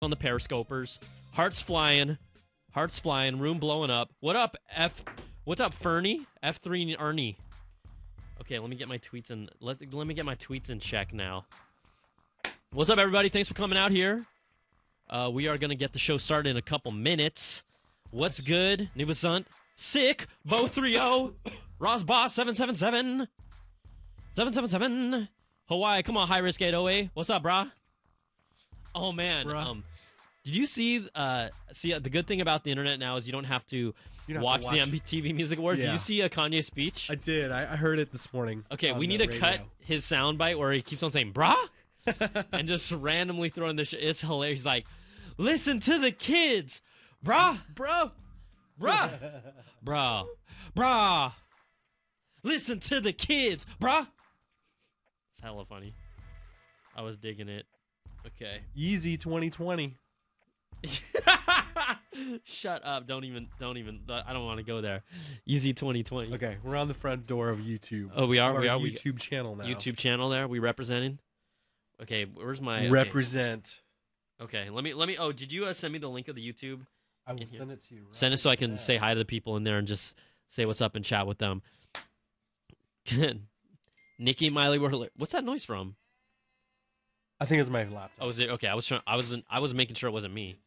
on the periscopers. Hearts flying. Hearts flying. Room blowing up. What up, F? What's up, Fernie? F3 Ernie. Okay, let me get my tweets in. Let, let me get my tweets in check now. What's up, everybody? Thanks for coming out here. Uh, we are going to get the show started in a couple minutes. What's good? Nivasant. Sick. Bo 30. Ross Boss 777. 777. Hawaii. Come on, high risk 808. What's up, brah? Oh man. Bruh. Um did you see uh see uh, the good thing about the internet now is you don't have to don't watch, have to watch- the MTV Music Awards. Did you see a Kanye speech? I did. I, I heard it this morning. Okay, we need to cut radio. his soundbite where he keeps on saying "brah" and just randomly throwing this. Sh- it's hilarious. He's like, "Listen to the kids, brah, bro. brah, brah, brah. Listen to the kids, brah." It's hella funny. I was digging it. Okay. Yeezy 2020. Shut up! Don't even. Don't even. I don't want to go there. Yeezy 2020. Okay, we're on the front door of YouTube. Oh, we are. Our We are. We YouTube channel now. YouTube channel there. We representing. Okay, where's my okay. represent. Okay, let me let me. Oh, did you uh, send me the link of the YouTube? I will send it to you. Send it so I can right say hi to the people in there and just say what's up and chat with them. Nikki and Miley were. What's that noise from? I think it's my laptop. Oh, is it okay? I was trying. I wasn't. I was making sure it wasn't me.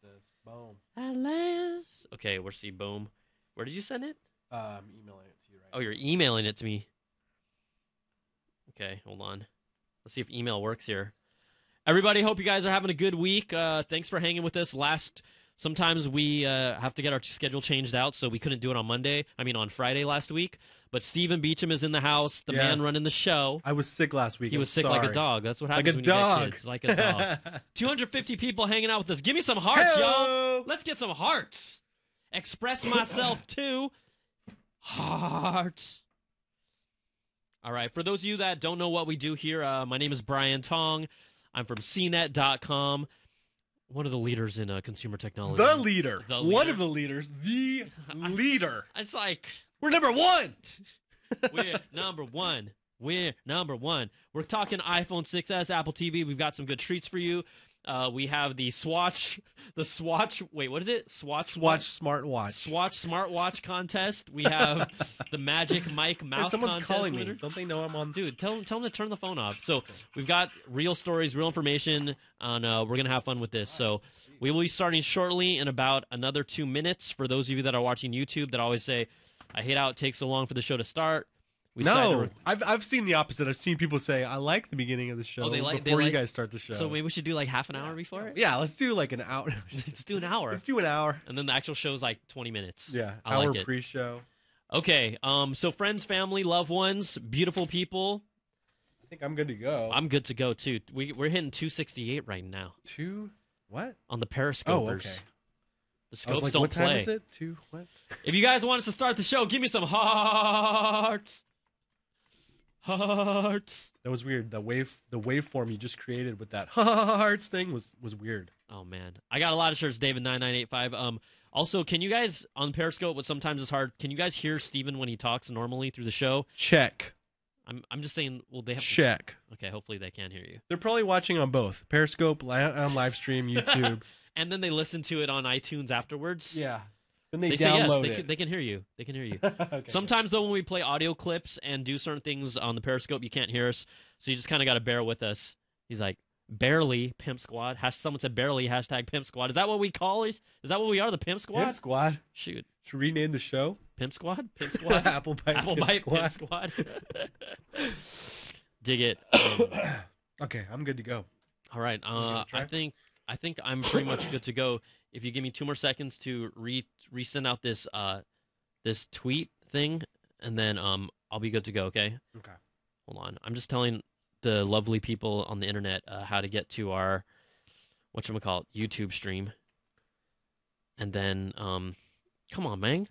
Boom. At last. Okay, we're see. Boom. Where did you send it? Uh, I'm emailing it to you right Oh, you're emailing it to me. Okay, hold on. Let's see if email works here. Everybody, hope you guys are having a good week. Uh, thanks for hanging with us. Last, sometimes we uh, have to get our schedule changed out, so we couldn't do it on Monday. I mean, on Friday last week. But Stephen Beacham is in the house, the man running the show. I was sick last week. He was sick like a dog. That's what Like happens a when dog. you get kids. Like a dog. 250 people hanging out with us. Give me some hearts, y'all. Let's get some hearts. Express myself too. Hearts. All right. For those of you that don't know what we do here, uh, my name is Brian Tong. I'm from CNET.com, one of the leaders in uh, consumer technology. The leader. The One of the leaders. The leader. It's like We're number one. we're number one. We're number one. We're talking iPhone 6s, Apple TV. We've got some good treats for you. Uh, we have the Swatch, the Swatch. Wait, what is it? Swatch. Swatch smartwatch. Swatch smartwatch contest. We have the Magic Mike Hey, mouse someone's contest calling winner. me. Don't they know I'm on? Dude, tell them, tell them to turn the phone off. So we've got real stories, real information, and uh, we're gonna have fun with this. So we will be starting shortly in about another two minutes. For those of you that are watching YouTube, that always say, "I hate how it takes so long for the show to start." We decided no, re- I've I've seen the opposite. I've seen people say I like the beginning of the show Oh, they like- they before you guys start the show. so maybe we should do like half an hour before it. yeah, let's do like an hour. Let's do an hour, let's do an hour. and then the actual show's like twenty minutes. Yeah, I hour like it. pre-show. Okay. Um. So friends, family, loved ones, beautiful people. I think I'm good to go. I'm good to go too. We we're hitting 268 right now two. What? on the periscopers. Oh, okay. The I scopes was like, don't what time play. is it? Two. What? If you guys want us to start the show, give me some hearts. Hearts. That was weird. The wave, the waveform you just created with that hearts thing was was weird. Oh man, I got a lot of shirts. David nine nine eight five. Um. Also, can you guys on Periscope? What sometimes is hard. Can you guys hear Steven when he talks normally through the show? Check. I'm I'm just saying. Well, they have. Check. Okay. Hopefully they can hear you. They're probably watching on both Periscope, li- on live stream, YouTube. And then they listen to it on iTunes afterwards. yeah. Then they, They say yes. They it. can, they can hear you. They can hear you. Okay. Sometimes though, when we play audio clips and do certain things on the Periscope, you can't hear us, so you just kind of got to bear with us. He's like, barely Pimp Squad. Hash, someone said barely hashtag Pimp Squad. Is that what we call these? Is that what we are? The Pimp Squad? Pimp Squad. Shoot, Should rename the show. Pimp Squad. Pimp Squad. Apple Byte. Apple Pimp Bite Squad. Pimp Squad. Dig it. Um, Okay, I'm good to go. all right. give it a Uh, I think I think I'm pretty much good to go. If you give me two more seconds to re resend out this uh this tweet thing, and then um I'll be good to go. Okay. Okay. Hold on. I'm just telling the lovely people on the internet uh, how to get to our what should we call it YouTube stream. And then um come on, man.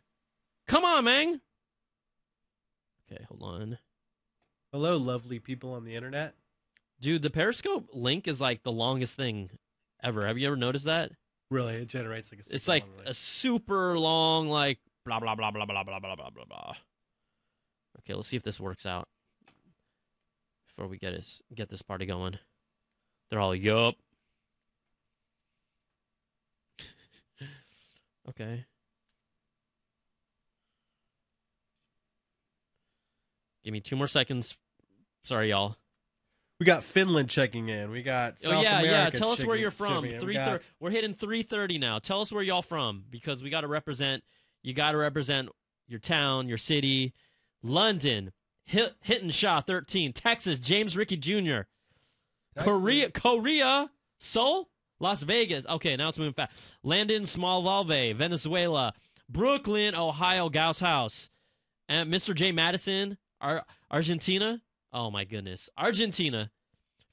Come on, man. Okay, hold on. Hello, lovely people on the internet. Dude, the Periscope link is like the longest thing ever. Have you ever noticed that? Really, it generates like a. It's like a super long like blah blah blah blah blah blah blah blah blah blah. Okay, let's see if this works out. Before we get this get this party going. They're all yup. Okay. Give me two more seconds. Sorry, y'all. We got Finland checking in. We got oh, South oh yeah, yeah. America Tell us where you're from. checking in. we got... thir- we're hitting three thirty now. Tell us where y'all from because we got to represent. You got to represent your town, your city. London, Hit, Hittenshaw, thirteen. Texas, James Ricky Jr. Korea, Korea, Seoul, Las Vegas. Okay, now it's moving fast. Landon, Small Valve, Venezuela, Brooklyn, Ohio, Gauss House, and Mr. J. Madison, Ar- Argentina. Oh my goodness, Argentina,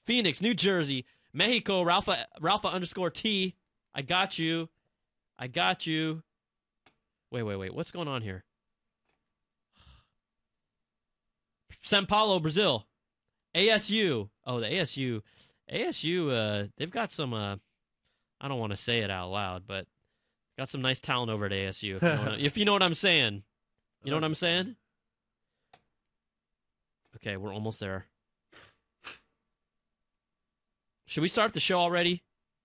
Phoenix, New Jersey, Mexico, Ralpha, Ralpha underscore T. I got you. I got you. Wait, wait, wait. What's going on here? Sao Paulo, Brazil. ASU. Oh, the ASU. ASU, uh, they've got some, uh, I don't want to say it out loud, but got some nice talent over at ASU. If you know if you know what I'm saying. You know what I'm saying? Okay, we're almost there. Should we start the show already?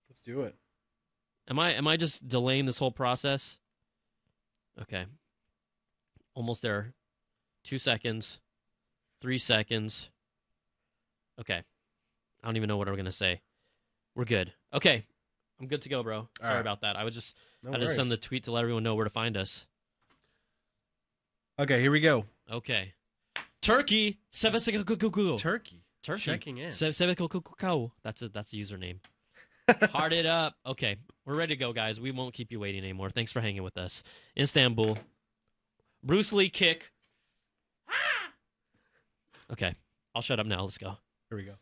Let's do it. Am I am I just delaying this whole process? Okay. Almost there. 2 seconds. 3 seconds. Okay. I don't even know what I'm going to say. We're good. Okay. I'm good to go, bro. Sorry right. about that. I was just No I just send the tweet to let everyone know where to find us. Okay, here we go. Okay. Turkey. Turkey. Turkey. Checking in. That's a that's a username. Heart it up. Okay, we're ready to go, guys. We won't keep you waiting anymore. Thanks for hanging with us. Istanbul. Bruce Lee kick. Ah! Okay, I'll shut up now. Let's go. Here we go.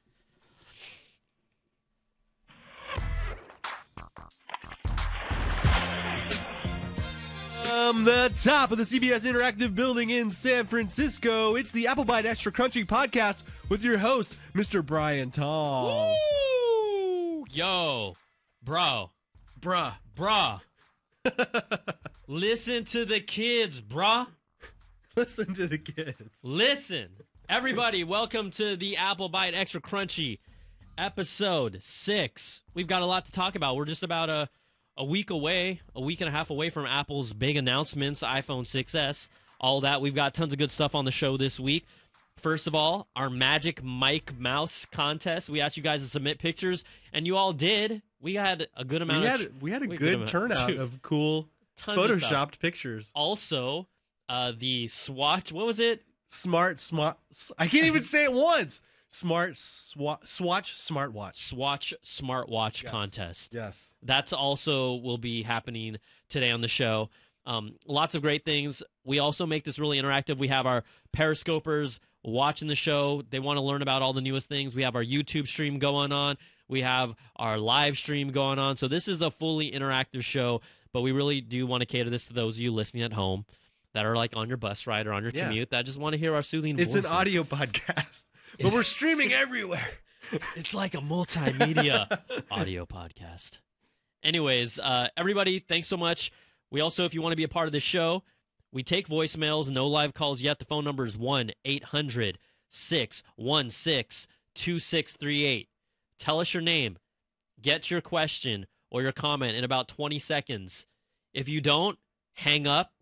From the top of the CBS Interactive building in San Francisco, it's the Apple Byte Extra Crunchy podcast with your host, Mr. Brian Tong. Woo! Yo, bro, Bruh. bruh. Listen to the kids, bruh. Listen to the kids. Listen, everybody, welcome to the Apple Byte Extra Crunchy episode six. We've got a lot to talk about. We're just about a a week away, a week and a half away from Apple's big announcements, iPhone 6s, all that. We've got tons of good stuff on the show this week. First of all, our Magic Mike Mouse contest. We asked you guys to submit pictures, and you all did. We had a good amount We of had, we had a we good amount- turnout Dude, of cool tons of photoshopped pictures. Also, uh, the swatch. What was it? Smart, smart. I can't even say it once. Smart swa- swatch smartwatch. Swatch smartwatch Yes. contest. Yes. That's also will be happening today on the show. Um, lots of great things. We also make this really interactive. We have our periscopers watching the show. They want to learn about all the newest things. We have our YouTube stream going on. We have our live stream going on. So this is a fully interactive show, but we really do want to cater this to those of you listening at home that are like on your bus ride or on your Yeah. commute that just want to hear our soothing It's an audio podcast, but we're streaming everywhere. It's like a multimedia audio podcast. Anyways, uh, everybody, thanks so much. We also, if you want to be a part of this show, we take voicemails, no live calls yet. The phone number is 1 800 616 2638. Tell us your name, get your question or your comment in about 20 seconds. If you don't, hang up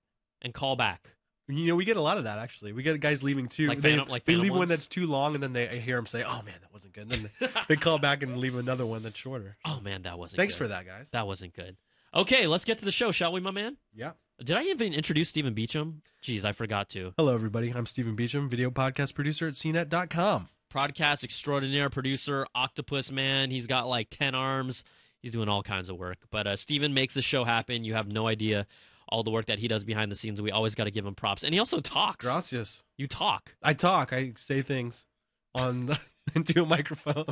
and call back. You know, we get a lot of that actually. We get guys leaving too. Like they Phantom- like they Phantom leave one ones? that's too long, and then they I hear them say, "Oh man, that wasn't good." And then they call back and leave another one that's shorter. Oh, man, that wasn't good. Thanks good. for that, guys. That wasn't good. Okay, let's get to the show, shall we, my man? Yeah. Did I even introduce Stephen Beacham? Jeez, I forgot to. Hello, everybody. I'm Stephen Beacham, video podcast producer at CNET.com. Podcast extraordinaire producer, Octopus Man. He's got like 10 arms. He's doing all kinds of work. But uh, Steven makes the show happen. You have no idea all the work that he does behind the scenes. We always got to give him props. And he also talks. Gracias. You talk. I talk. I say things on the, into a microphone.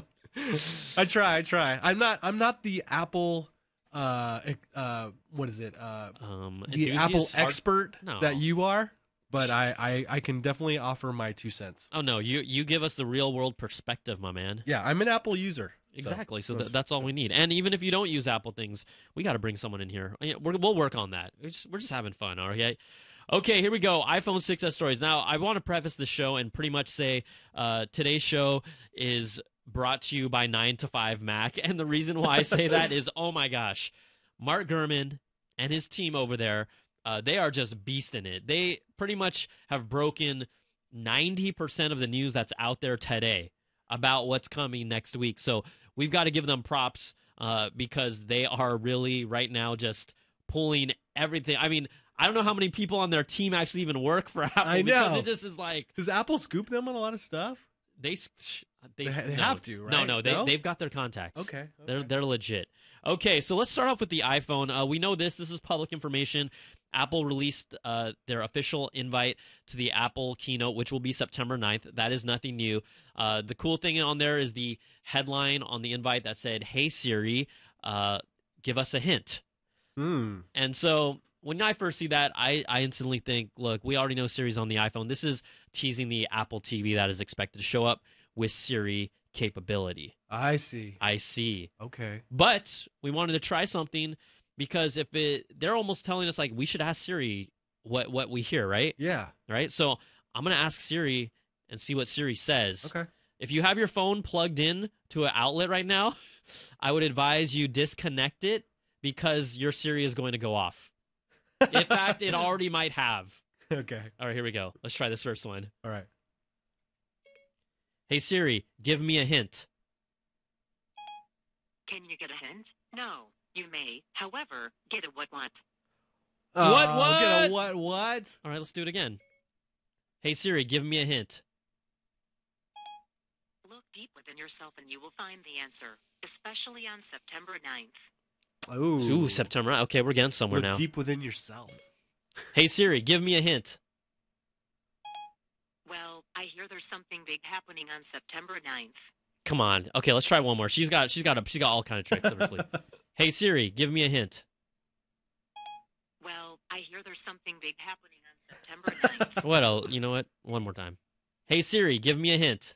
I try. I try. I'm not. I'm not the Apple. Uh, uh, what is it? Uh, Um, the? Apple expert No. that you are. But I, I, I can definitely offer my two cents. Oh, no. You, you give us the real world perspective, my man. Yeah, I'm an Apple user. So Exactly. So, th- that's all we need. And even if you don't use Apple things, we got to bring someone in here. We're, we'll work on that. We're just, we're just having fun. All right. Okay, here we go. iPhone 6s stories. Now, I want to preface the show and pretty much say uh, today's show is brought to you by 9 to 5 Mac. And the reason why I say that is oh my gosh, Mark Gurman and his team over there, uh, they are just beasting it. They pretty much have broken 90% of the news that's out there today about what's coming next week. So we've got to give them props uh, because they are really right now just pulling everything. I mean, I don't know how many people on their team actually even work for Apple. I because know. it just is like Does Apple scoop them on a lot of stuff? they they, They no. have to, No, right? no, they No? they've got their contacts. Okay. They're they're legit. Okay, so let's start off with the iPhone. Uh, we know this. This is public information. Apple released uh, their official invite to the Apple keynote, which will be September 9th. That is nothing new. Uh, the cool thing on there is the headline on the invite that said, "Hey Siri, uh, give us a hint." Hmm. And so when I first see that, I, I instantly think, look, we already know Siri's on the iPhone. This is teasing the Apple TV that is expected to show up with Siri capability. I see. I see. Okay. But we wanted to try something because if it they're almost telling us like we should ask Siri what what we hear, right? Yeah. Right? So I'm going to ask Siri and see what Siri says. Okay. If you have your phone plugged in to an outlet right now, I would advise you disconnect it because your Siri is going to go off. In fact, it already might have. okay. All right, here we go. Let's try this first one. All right. Hey Siri, give me a hint. Can you get a hint? No, you may. However, get a what what. Oh, what, Oh, Get a what? what? What? All right, let's do it again. Hey Siri, give me a hint. Look deep within yourself and you will find the answer, especially on September 9th. Ooh. Ooh, September. Okay, we're getting somewhere Look now. deep within yourself. Hey Siri, give me a hint. Well, I hear there's something big happening on September 9th. Come on. Okay, let's try one more. She's got she's got a, she's got all kind of tricks up her sleeve. Hey Siri, give me a hint. Well, I hear there's something big happening on September 9th. What else? You know what? One more time. Hey Siri, give me a hint.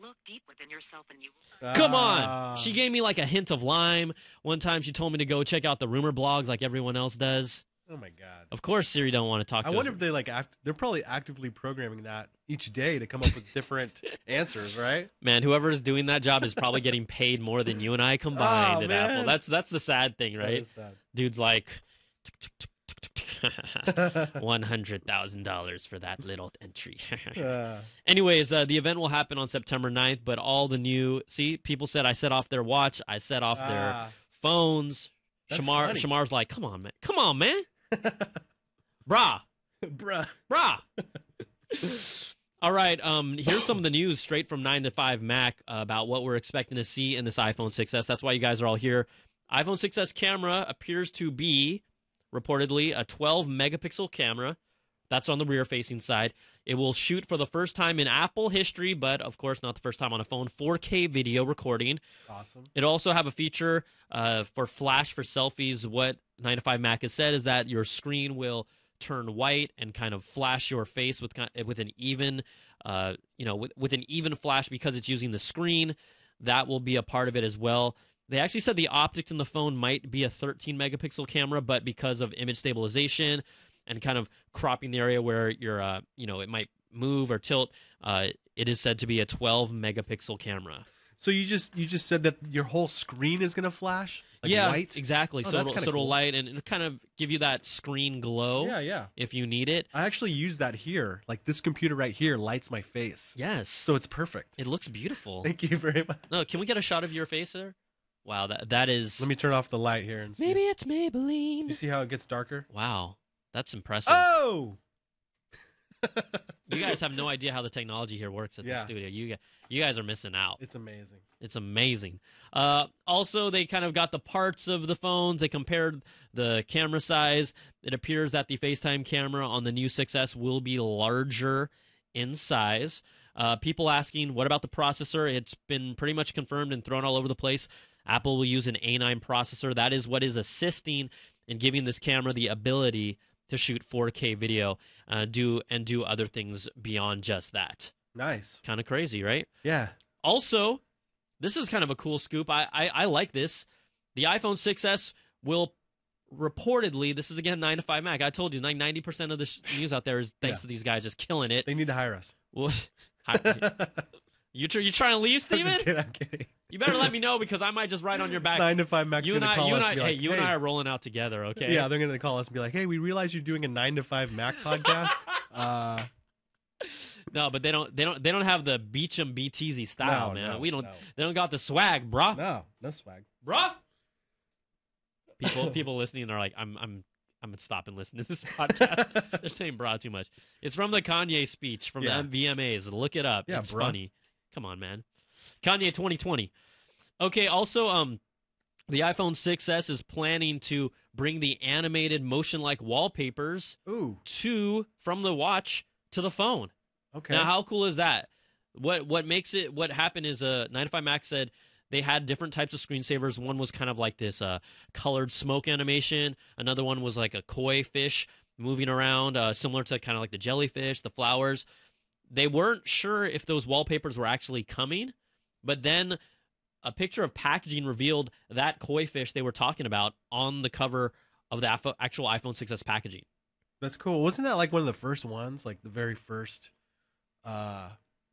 Look deep within yourself and you will find Come Ah. on. She gave me like a hint of lime. One time she told me to go check out the rumor blogs like everyone else does. Oh my god. Of course Siri don't want to talk to I wonder us. if they like act- they're probably actively programming that each day to come up with different answers, right? Man, whoever's doing that job is probably getting paid more than you and I combined Oh, at man. Apple. That's that's the sad thing, right? sad. Dude's like one hundred thousand dollars for that little entry. Uh, Anyways, uh, the event will happen on September 9th, but all the new see people said I set off their watch, I set off their ah. phones. That's Shamar funny. Shamar's like, come on, man, come on, man, brah, Bruh. brah. All right, um, here's some of the news straight from 9 to 5 Mac about what we're expecting to see in this iPhone 6s. That's why you guys are all here. iPhone 6s camera appears to be reportedly a 12 megapixel camera. That's on the rear facing side. It will shoot for the first time in Apple history, but of course not the first time on a phone, 4K video recording. Awesome. It'll also have a feature uh, for flash for selfies. What 9 to 5 Mac has said is that your screen will turn white and kind of flash your face with with an even, uh, you know, with, with an even flash because it's using the screen. That will be a part of it as well. They actually said the optics in the phone might be a 13 megapixel camera, but because of image stabilization and kind of cropping the area where you're, uh, you know, it might move or tilt, uh, it is said to be a 12 megapixel camera. So you just you just said that your whole screen is gonna flash? Like yeah, white? exactly. Oh, so it'll, so it'll light and kind of give you that screen glow Yeah, yeah. if you need it. I actually use that here. Like this computer right here lights my face. Yes. So it's perfect. it looks beautiful. Thank you very much. No, can we get a shot of your face there? Wow, that that is. Let me turn off the light here and see. Maybe it's Maybelline. You see how it gets darker? Wow, that's impressive. Oh! You guys have no idea how the technology here works at the studio. You you guys are missing out. It's amazing. It's amazing. Uh, also, they kind of got the parts of the phones. They compared the camera size. It appears that the FaceTime camera on the new 6S will be larger in size. Uh, people asking, what about the processor? It's been pretty much confirmed and thrown all over the place. Apple will use an A9 processor. That is what is assisting in giving this camera the ability to shoot 4K video, uh, do and do other things beyond just that. Nice. Kind of crazy, right? Yeah. Also, this is kind of a cool scoop. I, I, I like this. The iPhone 6S will reportedly, this is again 9 to 5 Mac. I told you, like 90% of the sh- news out there is thanks Yeah. to these guys just killing it. They need to hire us. Well, you, tr- you trying to leave, Steven? kidding. I'm kidding. You better let me know because I might just ride on your back. Nine to five Mac. you and I, call you and I, and hey, like, you and I are rolling out together, okay? Yeah, they're gonna call us and be like, "Hey, we realize you're doing a nine to five Mac podcast." uh, No, but they don't, they don't, they don't have the Beacham BTZ style, no, man. no, we don't, no. they don't got the swag, bruh, no, no swag. bruh. People, people listening are like, I'm, I'm, I'm gonna stop and listen to this podcast. They're saying "bruh" too much. It's from the Kanye speech from Yeah. the VMAs. Look it up. Yeah, it's funny. Come on, man. Kanye 2020. Okay. Also, um, the iPhone 6s is planning to bring the animated motion-like wallpapers Ooh, to from the watch to the phone. okay. Now, how cool is that? What what makes it? What happened is a uh, 95 Max said they had different types of screensavers. One was kind of like this uh, colored smoke animation. Another one was like a koi fish moving around, uh, similar to kind of like the jellyfish, the flowers. They weren't sure if those wallpapers were actually coming, but then a picture of packaging revealed that koi fish they were talking about on the cover of the actual iPhone 6s packaging. That's cool. Wasn't that like one of the first ones? Like the very first, uh,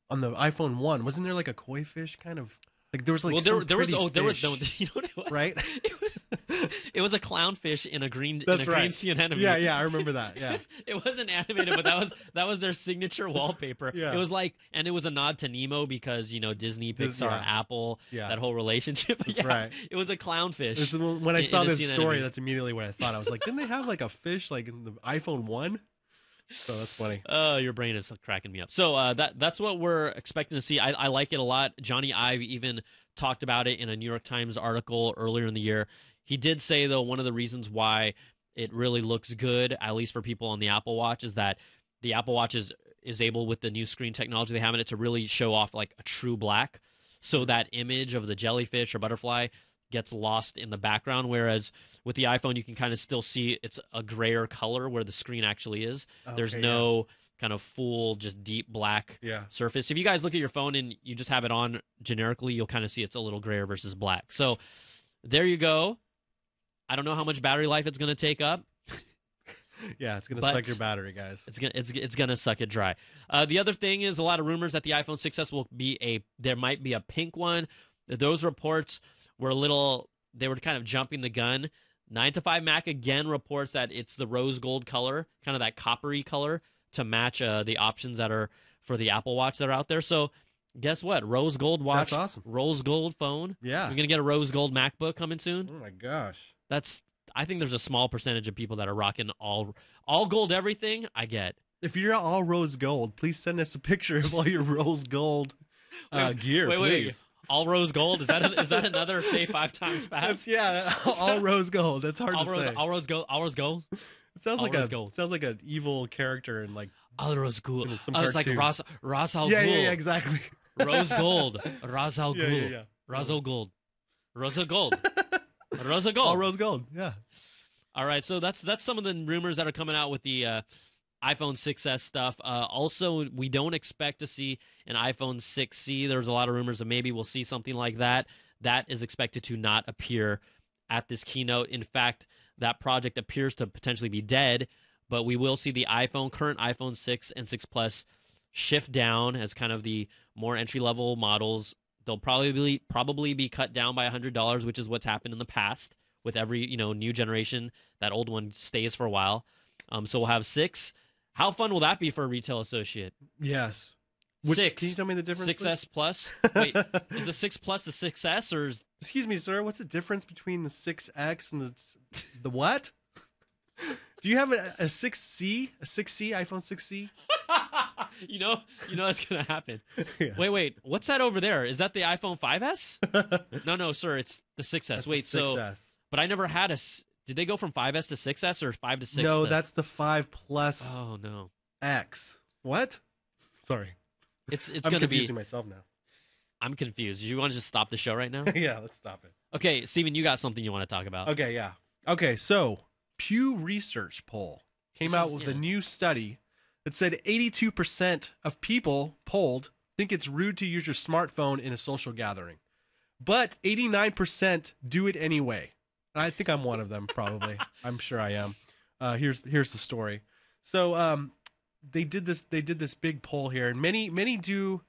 on the iPhone one. Wasn't there like a koi fish kind of like there was like well, there, there was oh, there was no, you know what it was, right? It was, it was a clownfish in a green That's in a green right. sea anemone. yeah, yeah, I remember that. Yeah, it wasn't animated, but that was that was their signature wallpaper. Yeah. It was like, and it was a nod to Nemo because you know Disney, Dis- Pixar, yeah. Apple, yeah. that whole relationship. That's yeah, right. It was a clownfish. It's when I in- saw in this story, that's immediately what I thought. I was like, didn't they have like a fish like in the iPhone one? So that's funny. Oh, your brain is cracking me up. So uh, that that's what we're expecting to see. I, I like it a lot. Jony Ive even talked about it in a New York Times article earlier in the year. He did say though one of the reasons why it really looks good, at least for people on the Apple Watch, is that the Apple Watch is is able with the new screen technology they have in it to really show off like a true black. So that image of the jellyfish or butterfly gets lost in the background. Whereas with the iPhone, you can kind of still see it's a grayer color where the screen actually is. There's Okay, no kind of full, just deep black Yeah. surface. If you guys look at your phone and you just have it on generically, you'll kind of see it's a little grayer versus black. So there you go. I don't know how much battery life it's going to take up. Yeah, it's gonna But- suck your battery, guys. It's gonna it's it's gonna suck it dry. Uh, the other thing is a lot of rumors that the iPhone 6s will be a there might be a pink one. Those reports were a little they were kind of jumping the gun. Nine to five Mac again reports that it's the rose gold color, kind of that coppery color to match uh, the options that are for the Apple Watch that are out there. So guess what? Rose gold watch, That's awesome. rose gold phone. Yeah. You're gonna get a rose gold MacBook coming soon. Oh my gosh. That's I think there's a small percentage of people that are rocking all all gold everything. I get. If you're all rose gold, please send us a picture of all your rose gold uh, Wait, gear, wait, wait. All rose gold. Is that is that another say five times That's fast? yeah, all rose gold. That's hard All to rose, say. all rose gold. All rose gold. it sounds all like a gold. sounds like an evil character in like All rose gold. Some I was like. Ras Ras al yeah, Ghul. yeah, yeah, exactly. Rose gold. Ras al yeah, yeah, yeah. Ras al gold. Rosa gold. Rosa gold. All rose gold. Yeah. All right, so that's that's some of the rumors that are coming out with the uh, iPhone 6s stuff. Uh, also, we don't expect to see an iPhone 6C. There's a lot of rumors that maybe we'll see something like that. That is expected to not appear at this keynote. In fact, that project appears to potentially be dead. But we will see the iPhone, current iPhone 6 and 6 Plus, shift down as kind of the more entry level models. They'll probably probably be cut down by $100, which is what's happened in the past with every you know new generation. That old one stays for a while. Um, so we'll have six. How fun will that be for a retail associate? Yes. Which, six. Can you tell me the difference? Six S plus. Wait, is the six plus the six S or is Excuse me, sir. What's the difference between the 6X and the the what? Do you have a, a 6C? A 6C iPhone 6C? you know you know what's gonna happen? Yeah. Wait, wait. What's that over there? Is that the iPhone 5S? No, no, sir. It's the 6S. That's Wait, so 6S. but I never had a. Did they go from 5S to 6S or 5 to 6? no, to- that's the 5 Plus Oh no. X. What? Sorry. It's it's gonna be. confusing myself now. I'm confused. You want to just stop the show right now? yeah, let's stop it. Okay, Steven, you got something you want to talk about? Okay, yeah. Okay, so Pew Research poll came out with yeah. a new study that said 82% of people polled think it's rude to use your smartphone in a social gathering. But 89% do it anyway. I think I'm one of them probably. I'm sure I am. Uh, here's here's the story. So um, they did this they did this big poll here and many many do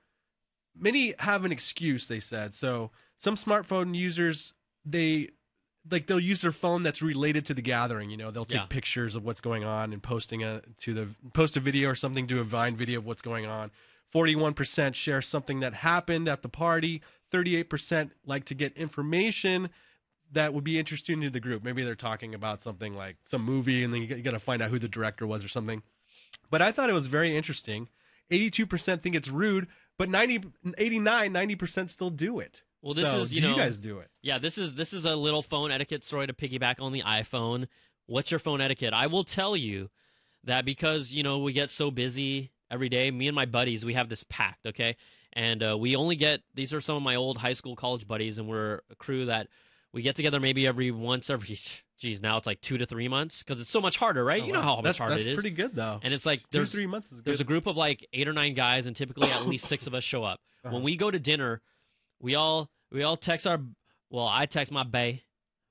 many have an excuse they said. So some smartphone users they like they'll use their phone that's related to the gathering. You know, they'll take Yeah. pictures of what's going on and posting it to the post a video or something, do a Vine video of what's going on. Forty-one percent share something that happened at the party. Thirty-eight percent like to get information that would be interesting to the group. Maybe they're talking about something like some movie, and then you got to find out who the director was or something. But I thought it was very interesting. 82% think it's rude, but 90, 89, 90% still do it. Well, this So, is, you do know- you guys do it? Yeah, this is this is a little phone etiquette story to piggyback on the iPhone. What's your phone etiquette? I will tell you that because you know we get so busy every day. Me and my buddies, we have this pact, okay, and uh, we only get these are some of my old high school, college buddies, and we're a crew that we get together maybe every once every. Geez, now it's like two to three months because it's so much harder, right? Oh, you know wow. how much that's, harder that's it is. pretty good though. and it's like Two there's three months is good. there's a group of like eight or nine guys, and typically at least six of us show up. Uh-huh. When we go to dinner, we all we all text our. Well, I text my bae,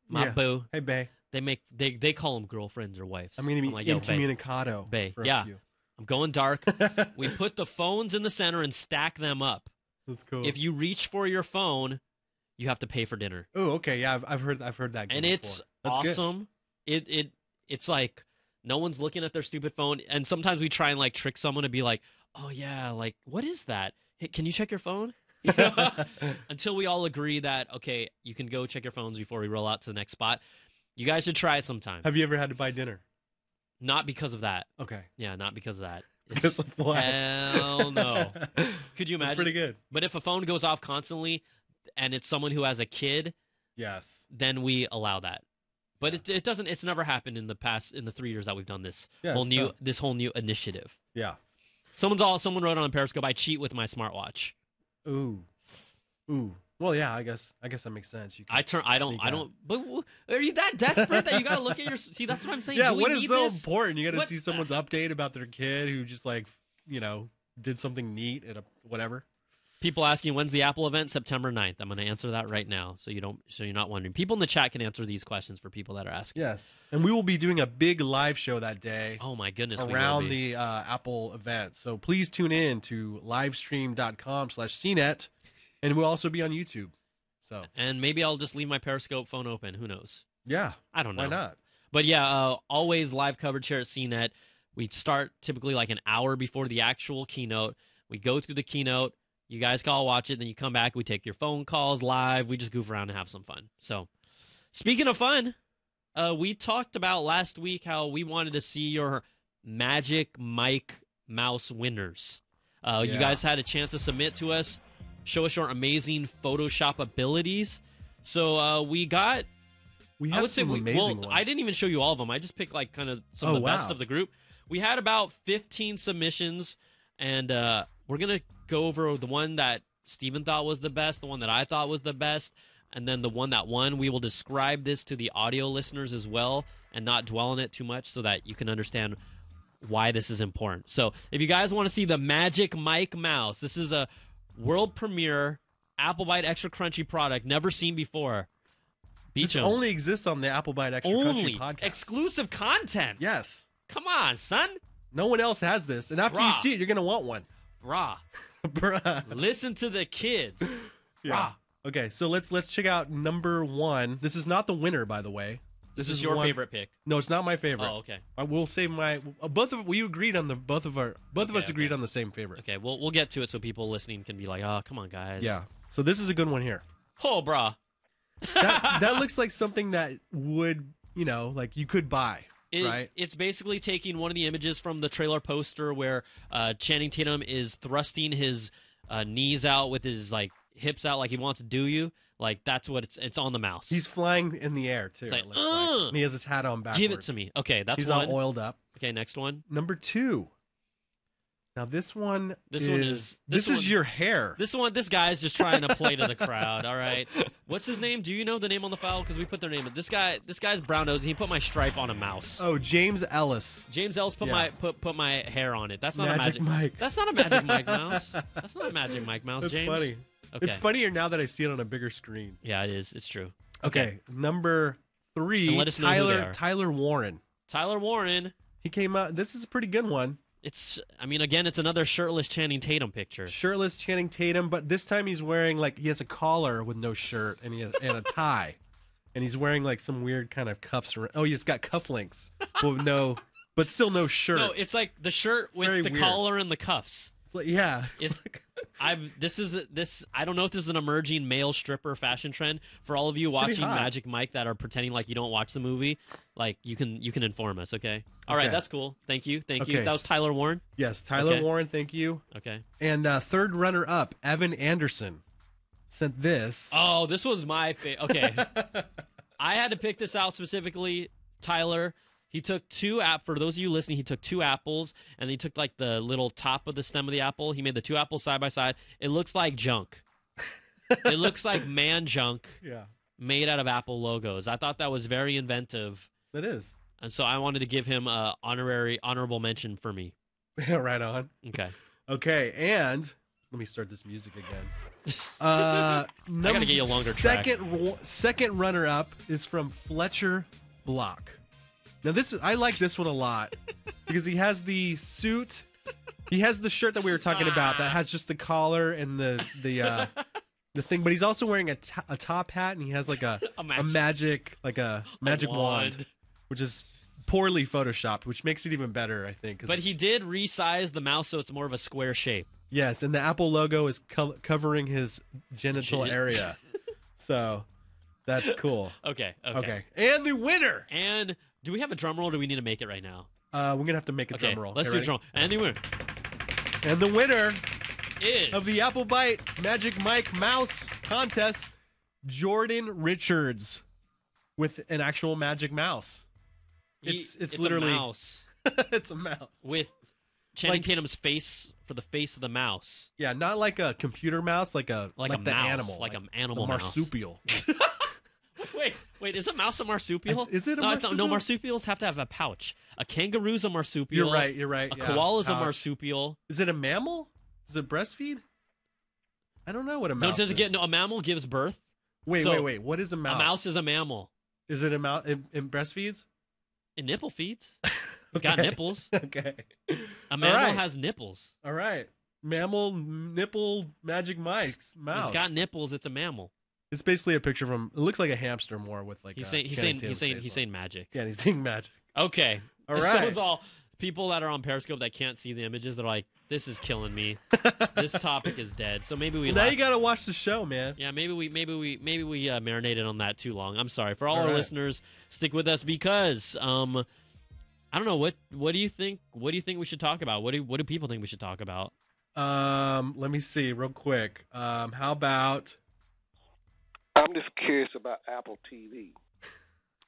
my Yeah. boo. hey, Bay. They make they they call them girlfriends or wives. I'm going to be like, incommunicado. A Yeah. few. I'm going dark. we put the phones in the center and stack them up. That's cool. If you reach for your phone, you have to pay for dinner, oh, okay. Yeah, I've, I've heard I've heard that. and it's. That's good. awesome. It it it's like no one's looking at their stupid phone, and sometimes we try and like trick someone to be like, "Oh yeah, like what is that? Hey, can you check your phone?" You know? Until we all agree that okay, you can go check your phones before we roll out to the next spot. You guys should try it sometime. Have you ever had to buy dinner? Not because of that. Okay. Yeah, not because of that. Because It's, of what? hell no. Could you That's imagine? pretty good. But if a phone goes off constantly and it's someone who has a kid, Yes. then we allow that. But Yeah. it, it doesn't. It's never happened in the past in the three years that we've done this Yeah, whole new this whole new initiative. Yeah. Someone's all someone wrote on a Periscope. I cheat with my smartwatch. Ooh. Ooh. Well, yeah. I guess. I guess that makes sense. You I turn. I don't. I don't. But are you that desperate that you gotta look at your? See, that's what I'm saying. Yeah. What is so this? important? You got to What- see someone's update about their kid who just like you know did something neat at a whatever. People asking when's the Apple event? September 9th. I'm going to answer that right now, so you don't. So you're not wondering. People in the chat can answer these questions for people that are asking. Yes. And we will be doing a big live show that day. Oh my goodness. we will around the uh, Apple event. So please tune in to livestream.com slash CNET. And we'll also be on YouTube. So, and maybe I'll just leave my Periscope phone open. Who knows? yeah. I don't know. Why not? But yeah, uh, always live coverage here at CNET. We start typically like an hour before the actual keynote. We go through the keynote. You guys can all watch it. Then you come back. We take your phone calls live. We just goof around and have some fun. So, speaking of fun, uh, we talked about last week how we wanted to see your Magic Mike Mouse winners. Uh, You guys had a chance to submit to us, show us your amazing Photoshop abilities. So uh, we got We have I would say some we, amazing well, ones. I didn't even show you all of them. I just picked like kind of some Oh, of the best of the group. We had about 15 submissions, and uh, we're gonna go over the one that Steven thought was the best, the one that I thought was the best, and then the one that won. We will describe this to the audio listeners as well, and not dwell on it too much, so that you can understand why this is important. So, if you guys want to see the Magic Mike Mouse, this is a world premiere Apple Byte Extra Crunchy product, never seen before. Beach This 'em only exists on the Apple Byte Extra only Crunchy podcast. exclusive content. yes. Come on, son. No one else has this. And after you see it, you're going to want one. Brah. Bruh. Listen to the kids. Yeah. Brah. Okay, so let's let's check out number one. This is not the winner, by the way. This, is your one- favorite pick. No, it's not my favorite. Oh, okay. I will say my uh, both of we agreed on the both of our both of us agreed okay. on the same favorite. Okay, we'll we'll get to it so people listening can be like, oh, come on, guys. Yeah. So this is a good one here. Oh, brah. That that looks like something that would you know like you could buy, It, right? It's basically taking one of the images from the trailer poster where uh, Channing Tatum is thrusting his uh, knees out with his like hips out, like he wants to do you. Like that's what it's. It's on the mouse. He's flying in the air too. Like, "Ugh." And he has his hat on backwards. Give it to me. Okay, that's He's one. all oiled up. Okay, next one. Number two. Now this one. This is, one is- This, this is your hair. This one, this guy's just trying to play to the crowd. All right, what's his name? Do you know the name on the file? Because we put their name. in. This guy, this guy's brown nose, and he put my stripe on a mouse. Oh, James Ellis. James Ellis put Yeah. my put put my hair on it. That's not Magic a magic. Mike. That's not a magic Mike mouse. That's not a magic Mike mouse. That's James. funny. Okay. It's funnier now that I see it on a bigger screen. Yeah, it is. It's true. Okay, number three. And let us know who Tyler they are. Tyler Warren. Tyler Warren. He came out. This is a pretty good one. It's. I mean, again, it's another shirtless Channing Tatum picture. Shirtless Channing Tatum, but this time he's wearing like he has a collar with no shirt and he has, and a tie, and he's wearing like some weird kind of cuffs. Around. Oh, he's got cufflinks, with no, but still no shirt. No, it's like the shirt with the weird. collar and the cuffs. It's like- yeah, It's I've this is this I don't know if this is an emerging male stripper fashion trend for all of you watching. Magic Mike that are pretending like you don't watch the movie. Like you can you can inform us, okay? All right, Okay. that's cool. Thank you, thank you. That was Tyler Warren. yes. Tyler Okay. Warren, thank you. Okay. And uh, third runner up, Evan Anderson, sent this. Oh, this was my favorite. Okay, I had to pick this out specifically. Tyler, he took two app for those of you listening. He took two apples and he took like the little top of the stem of the apple. He made the two apples side by side. It looks like junk. it looks like man junk Yeah, made out of Apple logos. I thought that was very inventive, that is. And so I wanted to give him a honorary honorable mention for me. right on. Okay. Okay, and let me start this music again. Uh, gotta get you a longer track. second, ro- second runner up is from Fletcher Block. Now this is I like this one a lot because he has the suit. He has the shirt that we were talking about that has just the collar and the the uh, the thing, but he's also wearing a a top hat and he has like a A a magic- magic like a magic wand. wand. which is poorly photoshopped, which makes it even better, I think. But he did resize the mouse so it's more of a square shape. Yes, and the Apple logo is co- covering his genital Gen- area. so that's cool. Okay. Okay. Okay. And the winner. And do we have a drum roll? Or do we need to make it right now? Uh, we're gonna have to make a Okay. drum roll. Let's Okay, do ready? drum. And the winner And the winner is of the Apple Byte Magic Mike Mouse contest, Jordan Richards, with an actual magic mouse. It's- it's a literally- mouse it's a mouse. with Channing Like- Tatum's face for the face of the mouse, Yeah, not like a computer mouse, like a like, like, a the mouse, animal, like, a an animal a marsupial. Wait, wait, is a mouse a marsupial? Is it a no, thought- No, marsupials have to have a pouch. A kangaroo's a marsupial. You're right. You're right. A yeah, koala's a marsupial. Is it a mammal? Does it breastfeed? I don't know what a mouse. No, does it get is. no? A mammal gives birth. Wait, so- wait, wait. What is a mouse? A mouse is a mammal. Is it a mouse? It, it breastfeeds. It nipple feeds. It's got nipples. okay. A mammal right. has nipples. All right. Mammal nipple magic mics. Mouse. It's got nipples. It's a mammal. It's basically a picture from. It looks like a hamster more with like. He's uh, saying he's saying he's saying he's saying magic. Yeah, he's saying magic. Okay. All right. So right. it's all people that are on Periscope that can't see the images. They're like, this is killing me. this topic is dead. So maybe we now lost- you gotta watch the show, man. Yeah, maybe we maybe we maybe we uh, marinated on that too long. I'm sorry for all, All our right. listeners. Stick with us because um, I don't know what what do you think? What do you think we should talk about? What do what do people think we should talk about? Um, let me see real quick. Um, how about I'm just curious about Apple TV.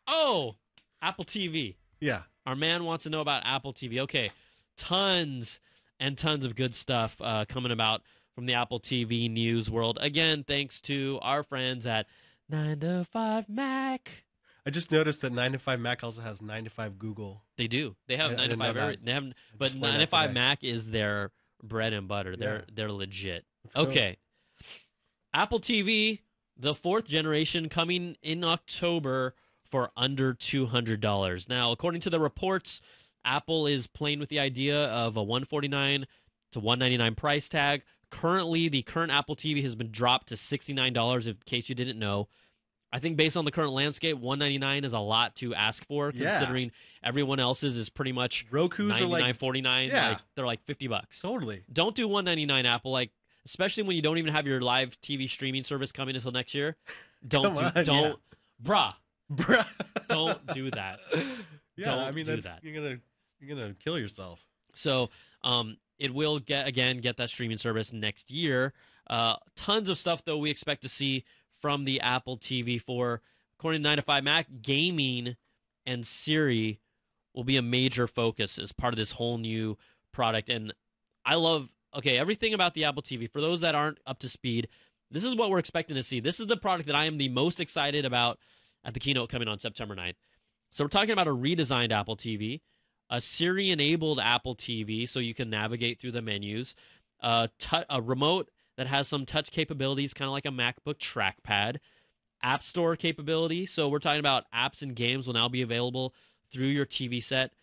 Oh, Apple TV. yeah? Our man wants to know about Apple TV. Okay, tons and tons of good stuff uh, coming about from the Apple TV news world. Again, thanks to our friends at Nine to Five Mac. I just noticed that 9 to 5 Mac also has 9 to 5 Google. They do. They have I- I nine to didn't know five. Every, they have, but nine that to five today. Mac is their bread and butter. They're Yeah. they're legit. Let's go. Okay. Apple TV, the fourth generation, coming in October for under two hundred dollars. Now, according to the reports, Apple is playing with the idea of a one forty nine to one ninety nine price tag. Currently, the current Apple TV has been dropped to sixty nine dollars. In case you didn't know, I think based on the current landscape, one ninety nine is a lot to ask for, Yeah. considering everyone else's is pretty much Roku's ninety are nine like forty nine. Yeah. Like they're like fifty bucks. totally. Don't do 199 Apple like especially when you don't even have your live TV streaming service coming until next year. Don't do on, don't bruh, Bruh. don't do that. yeah, Don't I mean do that's that. you're gonna you're gonna kill yourself. So, um it will get again get that streaming service next year. Uh tons of stuff though we expect to see from the Apple TV for according to 9 to 5 Mac, gaming and Siri will be a major focus as part of this whole new product and I love okay, everything about the Apple TV. For those that aren't up to speed, this is what we're expecting to see. This is the product that I am the most excited about at the keynote coming on September 9th. So we're talking about a redesigned Apple TV, a Siri enabled Apple TV so you can navigate through the menus, a, remote that has some touch capabilities, kind of like a MacBook trackpad, App Store capability. So we're talking about apps and games will now be available through your TV set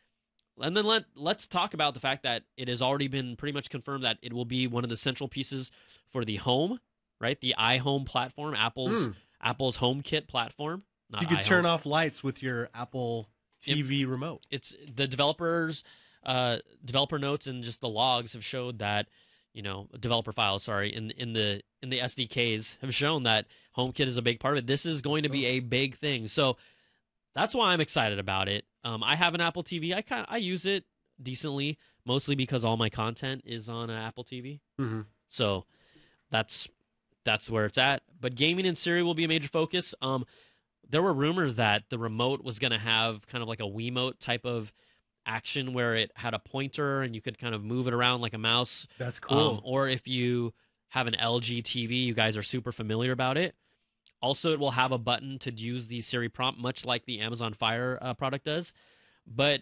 and then let let's talk about the fact that it has already been pretty much confirmed that it will be one of the central pieces for the home, right? The iHome platform, Apple's Hmm. Apple's HomeKit platform. Not you could turn off lights with your Apple TV remote. It's the developers, uh, developer notes and just the logs have showed that, you know, developer files. Sorry, in in the in the SDKs have shown that HomeKit is a big part of it. This is going to be a big thing. So that's why I'm excited about it. Um, I have an Apple TV. I kind I use it decently, mostly because all my content is on Apple TV. Mhm. So that's that's where it's at. But gaming and Siri will be a major focus. Um, there were rumors that the remote was going to have kind of like a Wiimote type of action where it had a pointer and you could kind of move it around like a mouse. That's cool. Um, or if you have an LG TV, you guys are super familiar about it. Also, it will have a button to use the Siri prompt, much like the Amazon Fire uh, product does. But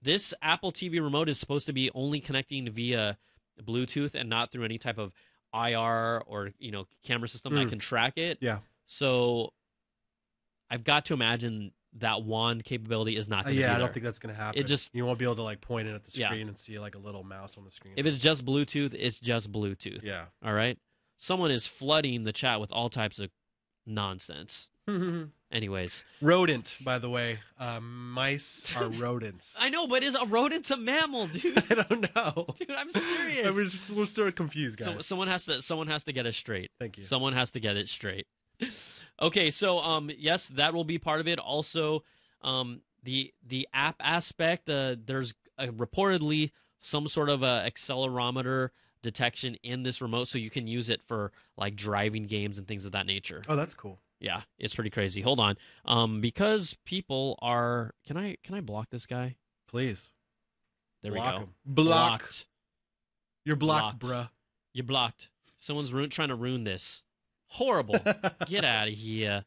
this Apple TV remote is supposed to be only connecting via Bluetooth and not through any type of IR or you know camera system that Mm. can track it. Yeah. So I've got to imagine that wand capability is not Uh, going to yeah, be I don't think that's gonna happen. It just- you won't be able to like point it at the Yeah. screen and see like a little mouse on the screen. if it's just Bluetooth, it's just Bluetooth. yeah. All right. Someone is flooding the chat with all types of nonsense. Anyways, Rodent, by the way. Uh, mice are rodents. I know, but is a rodent a mammal, dude? I don't know. dude, I'm serious. We're, just, we're still confused, guys. So, someone has to someone has to get it straight. Thank you. Someone has to get it straight. Okay, so um yes, that will be part of it. Also, um the the app aspect, uh, there's uh, reportedly some sort of a accelerometer detection in this remote so you can use it for like driving games and things of that nature. oh, that's cool. Yeah, it's pretty crazy. Hold on. Um because people are Can I can I block this guy? Please. There Block we go. him. Block. Blocked. You're blocked, Blocked. You're blocked. Someone's trying to ruin this. Horrible. Get out of here.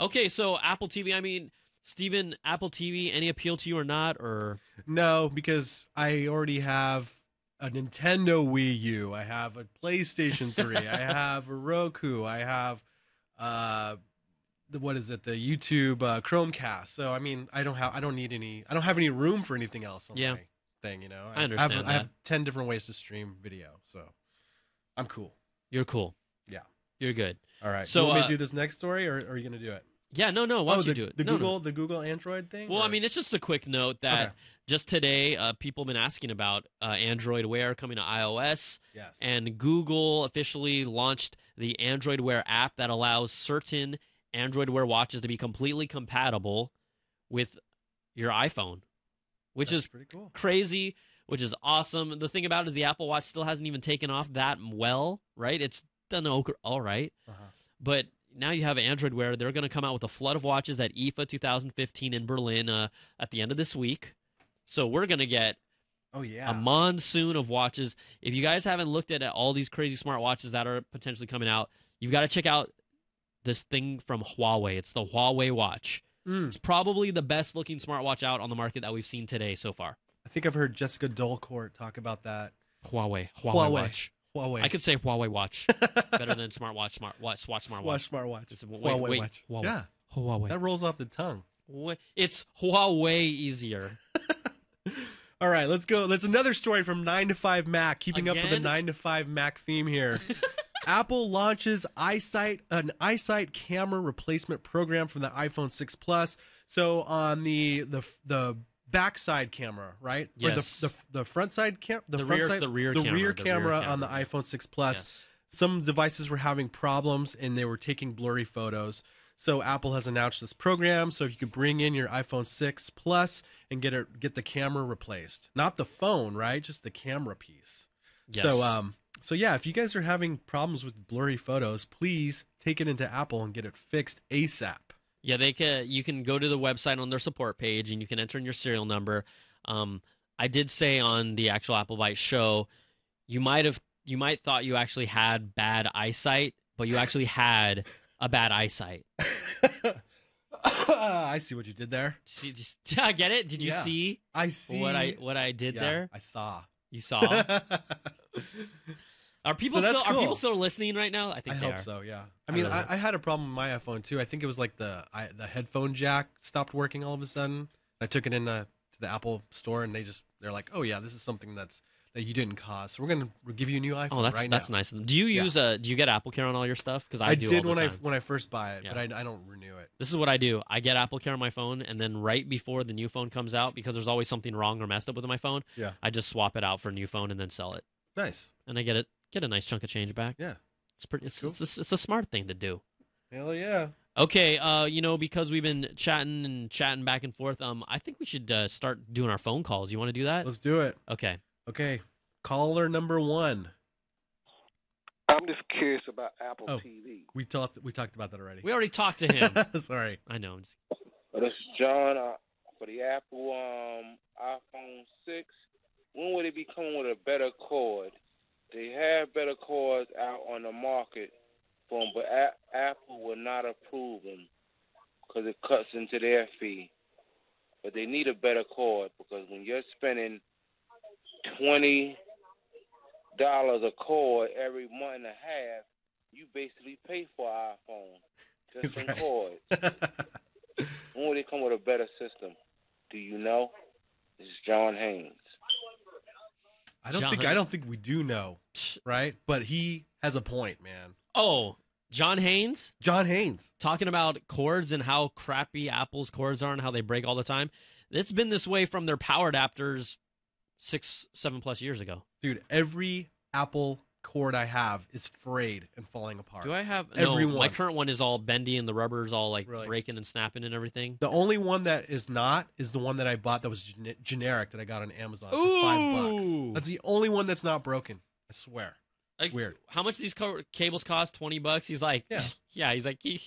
Okay, so Apple TV. I mean, Stephen, Apple TV, any appeal to you or not? Or no, because I already have a Nintendo Wii U. I have a PlayStation 3. I have a Roku. I have uh the, what is it? The YouTube uh, Chromecast. So I mean, I don't have I don't need any I don't have any room for anything else on Yeah. my thing, you know. I understand have, I have 10 different ways to stream video. So I'm cool. you're cool. You're good. All right. So, So, you want me uh, to do this next story, or, or are you going to do it? Yeah. No. No. Why don't oh, you do it? The No, no. Google, the Google Android thing. Well, I mean, it's just a quick note that Okay. just today, uh, people have been asking about uh, Android Wear coming to iOS. yes. and Google officially launched the Android Wear app that allows certain Android Wear watches to be completely compatible with your iPhone, which That's is pretty cool. crazy, which is awesome. The thing about it is the Apple Watch still hasn't even taken off that well, right? It's done all right, Uh-huh. but now you have Android Wear. They're going to come out with a flood of watches at IFA 2015 in Berlin uh, at the end of this week. So we're going to get Oh yeah. a monsoon of watches. If you guys haven't looked at all these crazy smart watches that are potentially coming out, you've got to check out this thing from Huawei. It's the Huawei watch. Mm. It's probably the best looking smartwatch out on the market that we've seen today so far. I think I've heard Jessica Dolcourt talk about that. Huawei, Huawei, Huawei. watch. Huawei. I could say Huawei watch better than smartwatch, smart watch, swatch smartwatch. Watch smartwatch. Just wait, Huawei wait, watch. Huawei. Yeah, Huawei. that rolls off the tongue. It's Huawei easier. All right, let's go. That's another story from 9to5Mac. Keeping up with the 9to5Mac theme here. Apple launches iSight, an iSight camera replacement program for the iPhone 6 Plus. So on the the the backside camera, right? Yes. Or the the, the front side cam the, The front rear- side, the rear the camera, rear the rear camera on the iPhone 6 Plus. yes. Some devices were having problems and they were taking blurry photos. So Apple has announced this program. So if you could bring in your iPhone 6 Plus and get it, get the camera replaced, not the phone, right? Just the camera piece. Yes. So um, so yeah, if you guys are having problems with blurry photos, please take it into Apple and get it fixed ASAP. Yeah, they can. You can go to the website on their support page, and you can enter in your serial number. Um, I did say on the actual Apple Byte show, you might have you might thought you actually had bad eyesight, but you actually had a bad eyesight. I see what you did there. See, just I get it? Did you Yeah. see I see what I what I did Yeah, there? I saw. You saw? Are people So still are people still listening right now? I I think they hope are. so. Yeah. I I mean, I, I had a problem with my iPhone too. I think it was like the I, the headphone jack stopped working all of a sudden. I took it in to, to the Apple store, and they just they're like, "Oh yeah, this is something that's that you didn't cause. So we're gonna give you a new iPhone Oh, that's right that's now." nice. Do you Yeah. use uh do you get Apple Care on all your stuff? Because I, I, do did all the when I time. when I first buy it, Yeah. but I, I don't renew it. This is what I do. I get Apple Care on my phone, and then right before the new phone comes out, because there's always something wrong or messed up with my phone, Yeah. I just swap it out for a new phone and then sell it, Nice. and I get it get a nice chunk of change back. Yeah. It's pretty. It's Cool. it's, a, it's a smart thing to do. Hell yeah. Okay, uh, you know, because we've been chatting and chatting back and forth, um, I think we should uh, start doing our phone calls. You want to do that? Let's do it. Okay. Okay. Caller number one. I'm just curious about Apple Oh. TV. We talked we talked about that already. We already talked to him. Sorry. I know. Just- Well, this is John uh, for the Apple um, iPhone 6. When would it be coming with a better cord? They have better cords out on the market for 'em, but a- Apple will not approve them because it cuts into their fee. But they need a better cord because when you're spending twenty dollars a cord every month and a half, you basically pay for an iPhone just in right. cords. When will they come with a better system? Do you know? This is John Haynes. I don't John- think I don't think we do know, right? But he has a point, man. Oh, John Haynes John Haynes. talking about cords and how crappy Apple's cords are and how they break all the time. It's been this way from their power adapters six, seven plus years ago. Dude, every Apple cord I have is frayed and falling apart. Do I have Every no? My current one is all bendy and the rubber is all like Really? breaking and snapping and everything. The only one that is not is the one that I bought that was gen- generic that I got on Amazon for five bucks. That's the only one that's not broken. I swear. Like, weird. How much these co- cables cost? Twenty bucks. He's like, Yeah. yeah. He's like, he,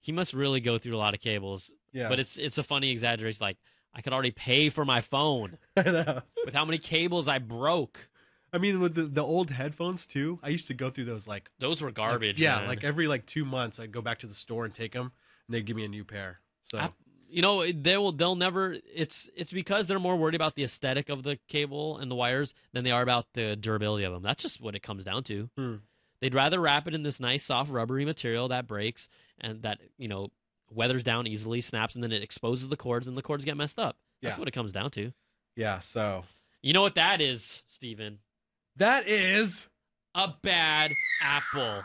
he must really go through a lot of cables. Yeah. But it's it's a funny exaggeration. Like, I could already pay for my phone I know. with how many cables I broke. I mean, with the, the old headphones too, I used to go through those like Those were like- garbage. yeah, man. like every like two months, I'd go back to the store and take them, and they'd give me a new pair. So App- you know they will they'll never it's it's because they're more worried about the aesthetic of the cable and the wires than they are about the durability of them that's just what it comes down to Hmm. they'd rather wrap it in this nice soft rubbery material that breaks and that you know weathers down easily snaps and then it exposes the cords and the cords get messed up that's Yeah. what it comes down to yeah, so you know what that is stephen that is a bad apple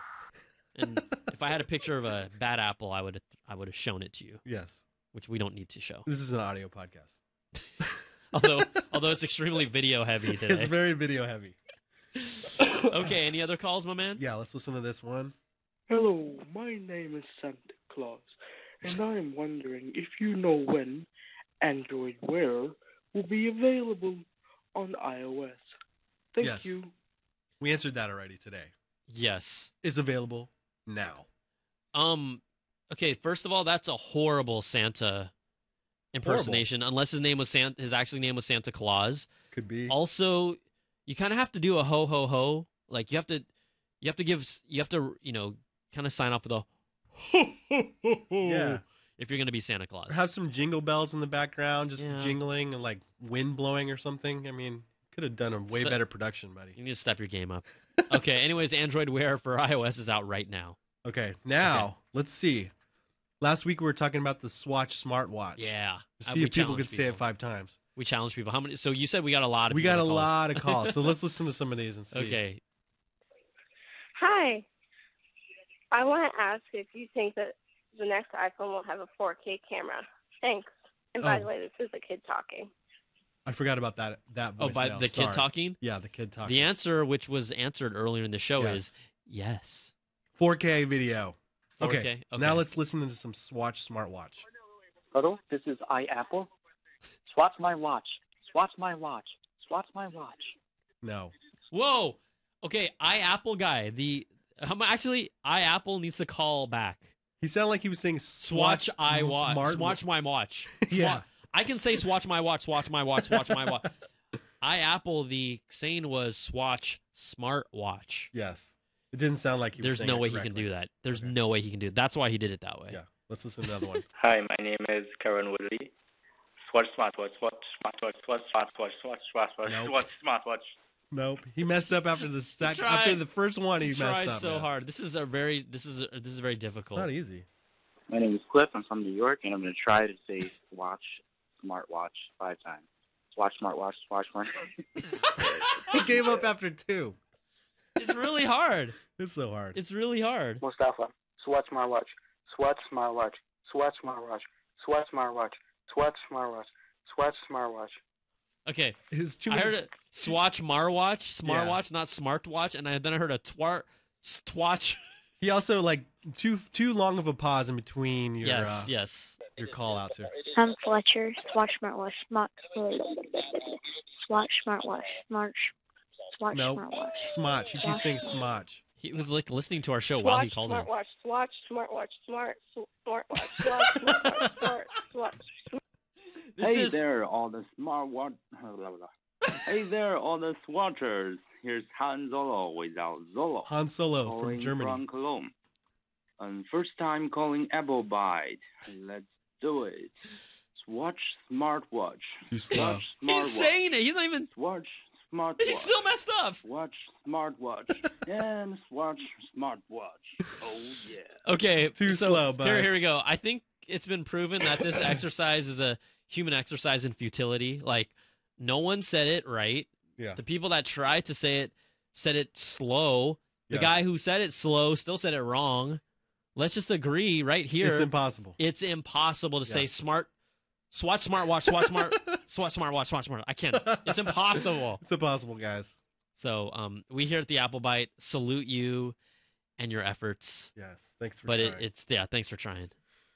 and if i had a picture of a bad apple i would i would have shown it to you yes. which we don't need to show This is an audio podcast. although although it's extremely video heavy today. It's very video heavy. okay, any other calls, my man? Yeah, let's listen to this one. Hello, my name is Santa Claus, and I'm wondering if you know when Android Wear will be available on iOS. Thank Yes. you. We answered that already today. Yes. It's available now. Um. Okay. First of all, that's a horrible Santa impersonation. Unless his name was Santa, his actual name was Santa Claus. Could be. Also, you kind of have to do a ho ho ho. Like you have to, you have to give, you have to, you know, kind of sign off with a ho ho ho ho. Yeah. If you're gonna be Santa Claus. Or have some jingle bells in the background, just Yeah. jingling and like wind blowing or something. I mean, could have done a way St- better production, buddy. you need to step your game up. okay. Anyways, Android Wear for iOS is out right now. Okay, now let's see. Last week we were talking about the Swatch smartwatch. Yeah. To Uh, see we if people challenge could say it five times. We challenge people. How many? So you said we got a lot of. We people got a call. lot of calls, so let's listen to some of these and see. Okay. Hi. I want to ask if you think that the next iPhone will have a 4K camera. Thanks. And by Oh. the way, this is a kid talking. I forgot about that. That Oh, by voicemail. the kid talking. Yeah, the kid talking. The answer, which was answered earlier in the show, Yes. is yes. 4K video. 4K. Okay. Okay. Now let's listen into some Swatch smartwatch. Hello, this is iApple. Swatch my watch. Swatch my watch. Swatch my watch. No. Whoa. Okay. I Apple guy. The um, actually, I Apple needs to call back. He sounded like he was saying Swatch I M- watch. Martin- Swatch my watch. Yeah. Swa- I can say swatch my watch. Swatch my watch. Swatch my watch. I Apple. The saying was swatch smart watch. Yes. It didn't sound like he There's saying no it way he can do that. There's Okay. no way he can do it. That's why he did it that way. Yeah. Let's listen to another one. Hi, my name is Karen Woodley. Swatch smartwatch, swatch smartwatch, swatch smartwatch, swatch smartwatch, Nope. swatch smartwatch. Nope. He messed up after the sec- tried. after the first one. He He messed tried up. so man. hard. This is a very. This is a, this is very It's difficult. not easy. My name is Cliff. I'm from New York, and I'm going to try to say watch, smartwatch, five times. Swatch smartwatch. Swatch smart. he gave up after two. It's really hard. It's so hard. It's really hard. Mustafa, Swatch smartwatch. Swatch smartwatch. Swatch smartwatch. Swatch smartwatch. Swatch smartwatch. Swatch smartwatch. Okay. His too I heard it. Swatch Marwatch, smartwatch, not smartwatch, and I, then I heard a twart, twatch. He also like too too long of a pause in between your yes, uh, yes. Your call outs here. I'm Fletcher. Swatch smartwatch. Smart. Swatch smartwatch. Smart. Swatch No, smartwatch. smotch. He keeps saying smotch. He was like listening to our show while he Swatch called her. smartwatch. Swatch smartwatch. Smart smartwatch. Swatch smartwatch. Smart swatch. This hey is- there, all the smart watch. hey there, all the swatchers. Here's Han Solo without Zolo. Han Solo from calling Germany. From Cologne. And first time calling Apple Byte. Let's do it. Swatch smartwatch. Too slow. Swatch smartwatch. He's saying it. He's not even. Watch smartwatch. He's still messed up. Swatch smartwatch. and swatch smartwatch. Oh yeah. Okay, Too so slow, bud. Here, here we go. I think it's been proven that this exercise is a human exercise in futility. Like, no one said it right. Yeah. The people that tried to say it said it slow. The Yeah. guy who said it slow still said it wrong. Let's just agree right here. It's impossible. It's impossible to say smart. Swatch smartwatch. Swatch smart. swatch smartwatch. Swatch smart. I can't. It's impossible. It's impossible, guys. So, um, we here at the Apple Byte salute you and your efforts. Yes. Thanks for But it, it's yeah, thanks for trying.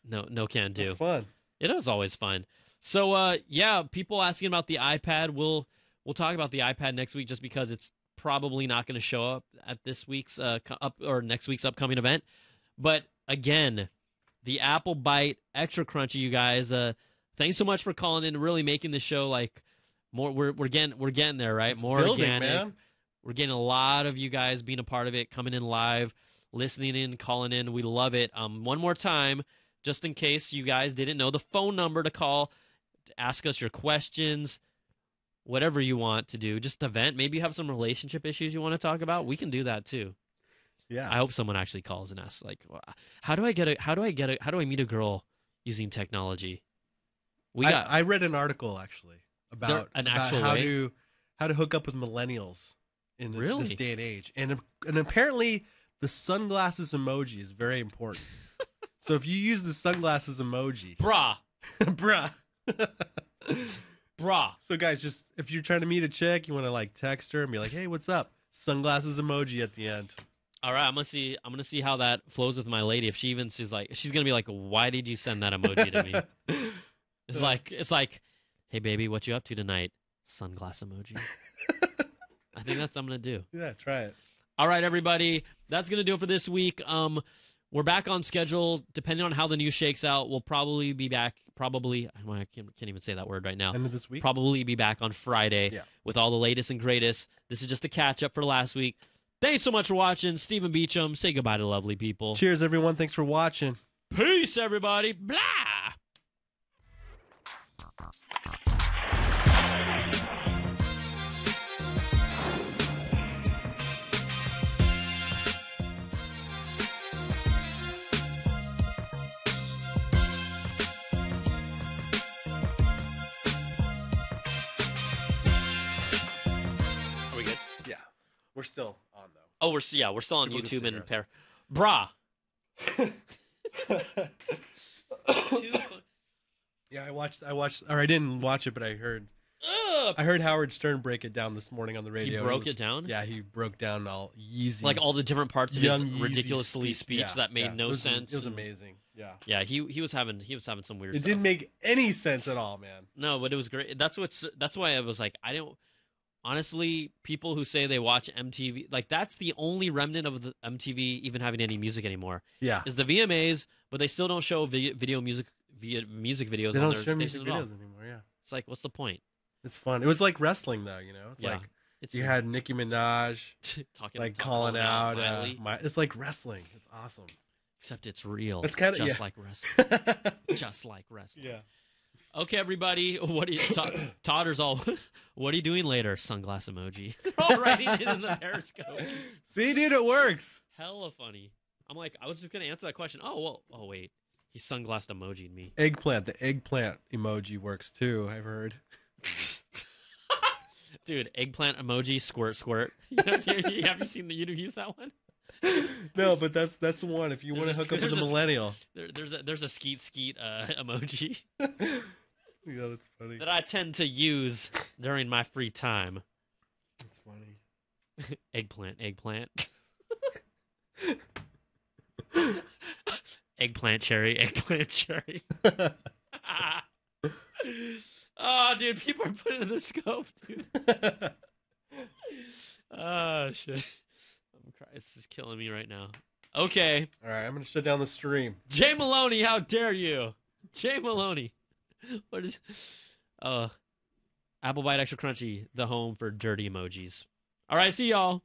No, no can do. It's fun. It is always fun. So, uh, yeah, people asking about the iPad. We'll we'll talk about the iPad next week, just because it's probably not going to show up at this week's uh up or next week's upcoming event. But again, the Apple Byte Extra Crunchy, you guys. Uh, thanks so much for calling in, really making the show like more. We're we're getting we're getting there, right? It's more building, organic. man. We're getting a lot of you guys being a part of it, coming in live, listening in, calling in. We love it. Um, one more time, just in case you guys didn't know, the phone number to call to ask us your questions, whatever you want to do. Just to vent. Maybe you have some relationship issues you want to talk about. We can do that too. Yeah. I hope someone actually calls and asks, like, how do I get a, how do I get a, how do I meet a girl using technology? We I, got I read an article actually about, an about actual how way? to how to hook up with millennials in the- Really? this day and age, and and apparently the sunglasses emoji is very important. so if you use the sunglasses emoji, brah, bruh, brah. So guys, just if you're trying to meet a chick, you want to like text her and be like, "Hey, what's up?" Sunglasses emoji at the end. All right, I'm gonna see. I'm gonna see how that flows with my lady. If she even she's like, she's gonna be like, "Why did you send that emoji to me?" It's like, it's like, "Hey, baby, what you up to tonight?" Sunglass emoji. I think that's what I'm gonna do. Yeah, try it. All right, everybody, that's gonna do it for this week. Um, we're back on schedule. Depending on how the news shakes out, we'll probably be back. Probably, I can't, can't even say that word right now. End of this week? Probably be back on Friday Yeah. with all the latest and greatest. This is just a catch up for last week. Thanks so much for watching. Stephen Beacham, say goodbye to lovely people. Cheers, everyone. Thanks for watching. Peace, everybody. Blah. Are we good? Yeah, we're still on though. Oh, we're yeah, we're still on People YouTube and cigarettes. pair. Brah. Yeah, I watched. I watched, or I didn't watch it, but I heard. Ugh. I heard Howard Stern break it down this morning on the radio. He broke was- it down? Yeah, he broke down all Yeezy, Like all the different parts of Young his Yeezy ridiculously speech, Yeah, that made yeah. no It was- sense. It was amazing. Yeah, Yeah, he he was having he was having some weird it stuff. didn't make any sense at all, man. No, but it was great. That's what's that's why I was like, I don't honestly, people who say they watch MTV, like that's the only remnant of the MTV even having any music anymore. Yeah. Is the VMAs, but they still don't show vi- video music via music videos They on don't their show station music videos anymore. Yeah, It's like what's the point? it's fun. It was like wrestling, though. You know, it's Yeah. like It's you had Nicki Minaj talking like talk- calling out. uh, my, it's like wrestling. It's awesome. Except it's real. It's kinda- just yeah. like wrestling. just like wrestling. Yeah. Okay, everybody. What do you Todd, Todder's all? What are you doing later? Sunglass emoji. They're all writing it in the Periscope. See, dude, it works. Hella funny. I'm like, I was just gonna answer that question. Oh well. Oh wait, he sunglassed emojied me. Eggplant. The eggplant emoji works too. I've heard. Dude, eggplant emoji, squirt, squirt. You know, you- have you seen the you use that one? No, but that's that's the one. If you want to There's a- hook up with a there's a- millennial, There, there's a there's a skeet skeet uh, emoji yeah, that's funny. that I tend to use during my free time. That's funny. eggplant, eggplant. eggplant cherry, eggplant cherry. oh, dude, people are putting in the scope, dude. oh shit, oh, I'm crying. This is killing me right now. Okay, All right, I'm gonna shut down the stream. Jay Maloney, how dare you? Jay Maloney. What is uh Apple Byte Extra Crunchy, the home for dirty emojis. All right, see y'all.